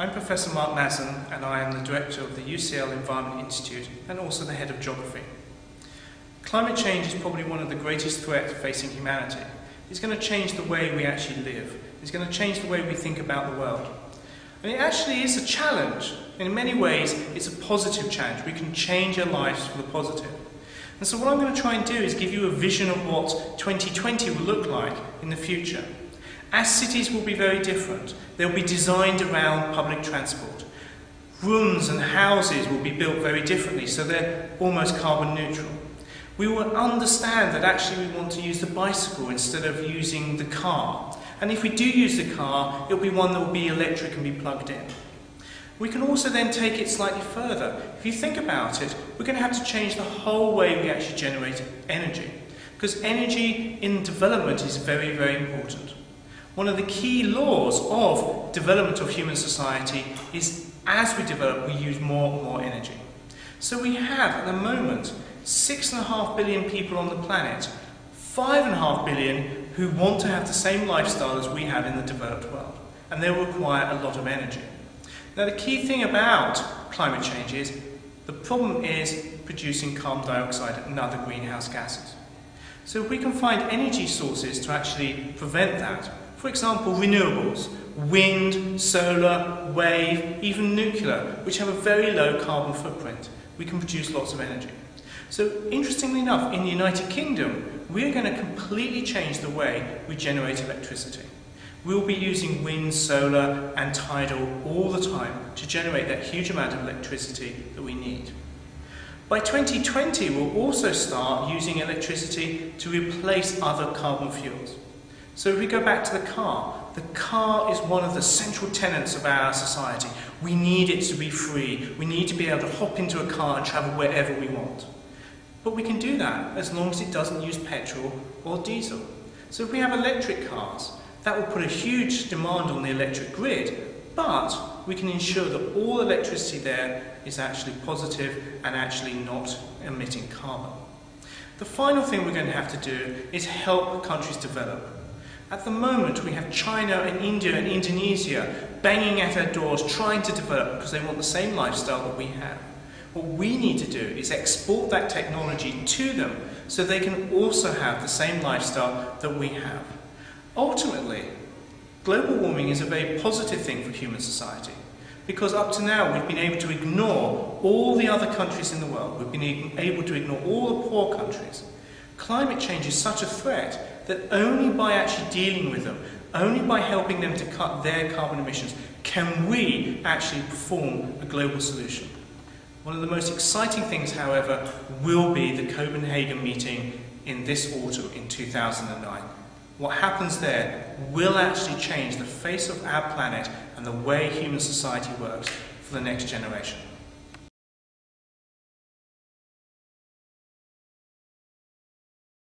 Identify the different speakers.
Speaker 1: I'm Professor Mark Maslin and I am the Director of the UCL Environment Institute and also the Head of Geography. Climate change is probably one of the greatest threats facing humanity. It's going to change the way we actually live. It's going to change the way we think about the world. And it actually is a challenge. In many ways, it's a positive challenge. We can change our lives for the positive. And so what I'm going to try and do is give you a vision of what 2020 will look like in the future. Our cities will be very different. They'll be designed around public transport. Rooms and houses will be built very differently, so they're almost carbon neutral. We will understand that actually we want to use the bicycle instead of using the car. And if we do use the car, it'll be one that will be electric and be plugged in. We can also then take it slightly further. If you think about it, we're going to have to change the whole way we actually generate energy. Because energy in development is very, very important. One of the key laws of development of human society is as we develop, we use more and more energy. So we have, at the moment, six and a half billion people on the planet, five and a half billion who want to have the same lifestyle as we have in the developed world. And they will require a lot of energy. Now the key thing about climate change is the problem is producing carbon dioxide and other greenhouse gases. So if we can find energy sources to actually prevent that, for example renewables, wind, solar, wave, even nuclear, which have a very low carbon footprint, we can produce lots of energy. So interestingly enough, in the United Kingdom, we're going to completely change the way we generate electricity. We'll be using wind, solar and tidal all the time to generate that huge amount of electricity that we need. By 2020, we'll also start using electricity to replace other carbon fuels. So if we go back to the car, the car is one of the central tenets of our society. We need it to be free. We need to be able to hop into a car and travel wherever we want. But we can do that as long as it doesn't use petrol or diesel. So if we have electric cars, that will put a huge demand on the electric grid, but we can ensure that all electricity there is actually positive and actually not emitting carbon. The final thing we're going to have to do is help countries develop. At the moment, we have China and India and Indonesia banging at our doors trying to develop because they want the same lifestyle that we have. What we need to do is export that technology to them so they can also have the same lifestyle that we have. Ultimately, global warming is a very positive thing for human society because up to now we've been able to ignore all the other countries in the world. We've been able to ignore all the poor countries. Climate change is such a threat that only by actually dealing with them, only by helping them to cut their carbon emissions, can we actually perform a global solution. One of the most exciting things, however, will be the Copenhagen meeting in this autumn in 2009. What happens there will actually change the face of our planet and the way human society works for the next generation.